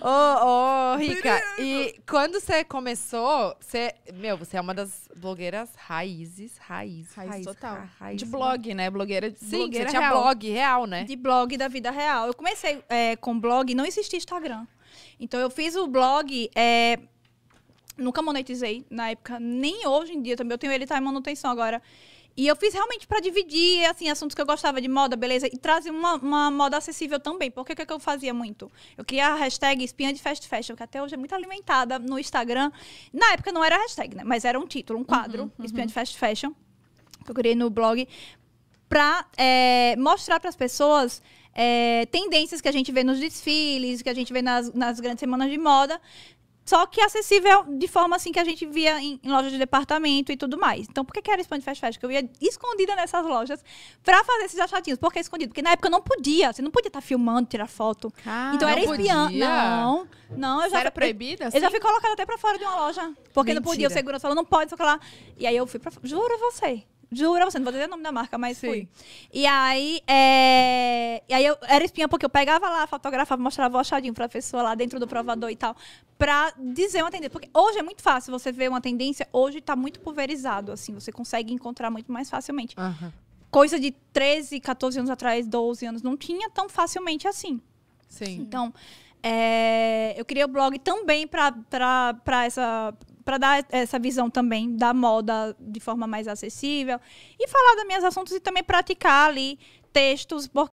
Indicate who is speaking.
Speaker 1: Ô, ô, Rica, e quando você começou, você, meu, você é uma das blogueiras raízes, raiz,
Speaker 2: Raiz total.
Speaker 1: ra- raiz.
Speaker 2: De blog, né? Blogueira,
Speaker 1: Sim,
Speaker 2: blogueira
Speaker 1: você tinha
Speaker 2: real.
Speaker 1: blog real, né?
Speaker 3: de blog da vida real. Eu comecei é, com blog, não existia Instagram. Então eu fiz o blog, é, nunca monetizei na época, nem hoje em dia também. Eu tenho ele tá em manutenção agora. E eu fiz realmente para dividir, assim, assuntos que eu gostava de moda, beleza? E trazer uma, uma moda acessível também. Porque o que, que eu fazia muito? Eu criei a hashtag espinha de fast fashion, que até hoje é muito alimentada no Instagram. Na época não era hashtag, né? Mas era um título, um quadro, espinha de fast fashion, que eu criei no blog para mostrar para as pessoas é, tendências que a gente vê nos desfiles, que a gente vê nas, nas grandes semanas de moda, só que acessível de forma assim que a gente via em, em lojas de departamento e tudo mais. Então, por que, que era Spam de Fast Fashion? Porque eu ia escondida nessas lojas para fazer esses achatinhos. Por que escondido? Porque na época eu não podia. Você não podia estar filmando, tirar foto. então era espiã. Não, não. Eu já
Speaker 2: era proibida?
Speaker 3: eu já
Speaker 2: assim?
Speaker 3: fui colocada até pra fora de uma loja. Porque não podia. O
Speaker 1: Mentira.
Speaker 3: segurança falou, não pode, o que lá. E aí eu fui pra fora. Juro você. Juro você. Não vou dizer o nome da marca, mas
Speaker 1: Sim.
Speaker 3: fui. E aí, é... e aí eu era espinha porque eu pegava lá, fotografava, mostrava o achadinho pra pessoa lá dentro do provador e tal. Pra dizer uma tendência. Porque hoje é muito fácil você ver uma tendência. Hoje tá muito pulverizado, assim. Você consegue encontrar muito mais facilmente.
Speaker 1: Aham.
Speaker 3: Coisa de 13, 14 anos atrás, 12 anos, não tinha tão facilmente assim.
Speaker 1: Sim.
Speaker 3: Então, é, eu criei o blog também para essa para dar essa visão também da moda de forma mais acessível e falar das minhas assuntos e também praticar ali textos